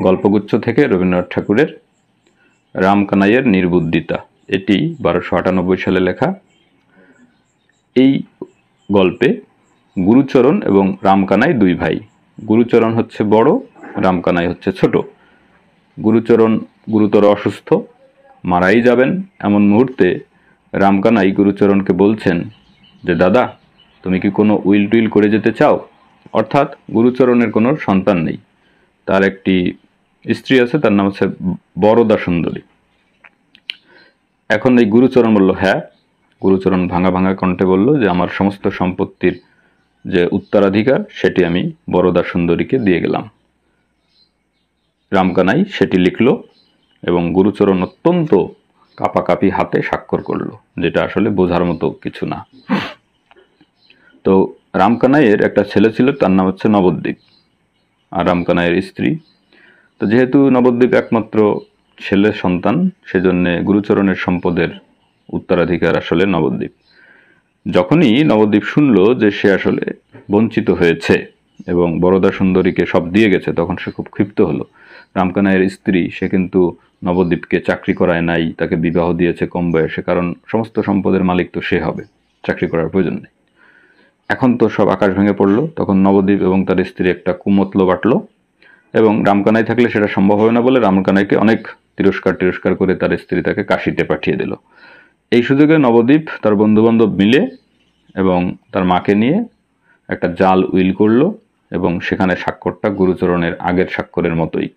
গল্পগুচ্ছ থেকে রবীন্দ্রনাথ ঠাকুরের রামকানাইয়ের নির্বুদ্ধিতা। এটি বারোশো আটানব্বই সালে লেখা। এই গল্পে গুরুচরণ এবং রামকানাই দুই ভাই। গুরুচরণ হচ্ছে বড়, রামকানাই হচ্ছে ছোট। গুরুচরণ গুরুতর অসুস্থ, মারাই যাবেন। এমন মুহূর্তে রামকানাই গুরুচরণকে বলছেন যে, দাদা, তুমি কি কোনো উইল টুইল করে যেতে চাও? অর্থাৎ গুরুচরণের কোনো সন্তান নেই। তার একটি স্ত্রী আছে, তার নাম হচ্ছে বরদা সুন্দরী। এখন এই গুরুচরণ বলল হ্যাঁ। গুরুচরণ ভাঙা ভাঙা কণ্ঠে বলল যে, আমার সমস্ত সম্পত্তির যে উত্তরাধিকার, সেটি আমি বরদা সুন্দরীকে দিয়ে গেলাম। রামকানাই সেটি লিখল এবং গুরুচরণ অত্যন্ত কাপাকাপি হাতে স্বাক্ষর করল, যেটা আসলে বোঝার মতো কিছু না। তো রামকানাইয়ের একটা ছেলে ছিল, তার নাম হচ্ছে নবদ্বীপ। আর রামকানাইয়ের স্ত্রী তো যেহেতু নবদ্বীপ একমাত্র ছেলের সন্তান, সেজন্য গুরুচরণের সম্পদের উত্তরাধিকার আসলে নবদ্বীপ। যখনই নবদ্বীপ শুনল যে সে আসলে বঞ্চিত হয়েছে এবং বরদা সুন্দরীকে সব দিয়ে গেছে, তখন সে খুব ক্ষিপ্ত হলো। রামকানাইয়ের স্ত্রী, সে কিন্তু নবদ্বীপকে চাকরি করায় নাই, তাকে বিবাহ দিয়েছে কম বয়সে, কারণ সমস্ত সম্পদের মালিক তো সে হবে, চাকরি করার প্রয়োজন নেই। এখন তো সব আকাশ ভেঙে পড়ল, তখন নবদ্বীপ এবং তার স্ত্রী একটা কুমতলো বাটলো এবং রামকানাই থাকলে সেটা সম্ভব হবে না বলে রামকানাইকে অনেক তিরস্কার তিরস্কার করে তার স্ত্রী তাকে কাশিতে পাঠিয়ে দিল। এই সুযোগে নবদ্বীপ তার বন্ধুবান্ধব মিলে এবং তার মাকে নিয়ে একটা জাল উইল করল এবং সেখানে স্বাক্ষরটা গুরুচরণের আগের স্বাক্ষরের মতোই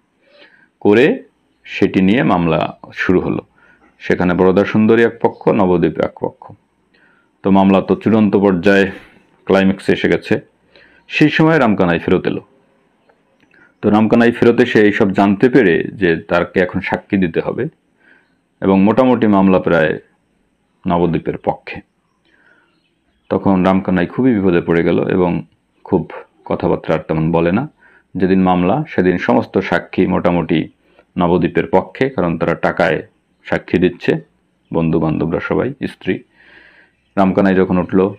করে সেটি নিয়ে মামলা শুরু হলো। সেখানে বরদা সুন্দরী এক পক্ষ, নবদ্বীপ এক পক্ষ। তো মামলা তো চূড়ান্ত পর্যায়ে ক্লাইম্যাক্সে এসে গেছে। সেই সময় রামকানাই ফেরত এলো। তো রামকানাই ফেরত এসে এইসব জানতে পেরে যে তারকে এখন সাক্ষী দিতে হবে এবং মোটামুটি মামলা প্রায় নবদ্বীপের পক্ষে। তখন রামকানাই খুবই বিপদে পড়ে গেল এবং খুব কথাবার্তা আর তেমন বলে না। যেদিন মামলা, সেদিন সমস্ত সাক্ষী মোটামুটি নবদ্বীপের পক্ষে, কারণ তারা টাকায় সাক্ষী দিচ্ছে বন্ধু বান্ধবরা সবাই, স্ত্রী। রামকানাই যখন উঠল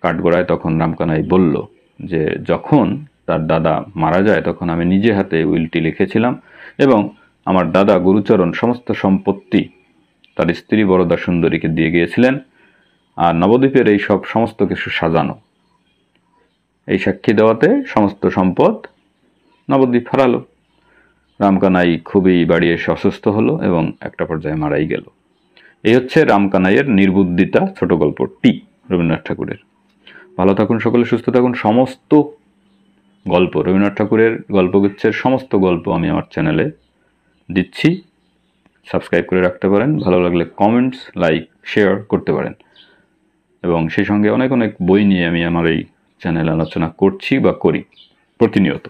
কাঠগড়ায়, তখন রামকানাই বলল যে, যখন তার দাদা মারা যায়, তখন আমি নিজে হাতে উইলটি লিখেছিলাম এবং আমার দাদা গুরুচরণ সমস্ত সম্পত্তি তার স্ত্রী বরদা সুন্দরীকে দিয়ে গিয়েছিলেন আর নবদ্বীপের এই সব সমস্ত কিছু সাজানো। এই সাক্ষী দেওয়াতে সমস্ত সম্পদ নবদ্বীপ হারালো। রামকানাই খুবই বাড়ি এসে অসুস্থ হলো এবং একটা পর্যায়ে মারাই গেল। এই হচ্ছে রামকানাইয়ের নির্বুদ্ধিতা ছোট গল্প টি রবীন্দ্রনাথ ঠাকুরের। ভালো থাকুন সকলে, সুস্থ থাকুন। সমস্ত গল্প। রবীন্দ্রনাথ ঠাকুরের গল্পগুচ্ছের সমস্ত গল্প আমি আমার চ্যানেলে দিচ্ছি। সাবস্ক্রাইব করে রাখতে পারেন। ভালো লাগলে কমেন্টস, লাইক, শেয়ার করতে পারেন। এবং সেই সঙ্গে অনেক অনেক বই নিয়ে আমি আমার এই চ্যানেলে আলোচনা করছি বা করি প্রতিনিয়ত।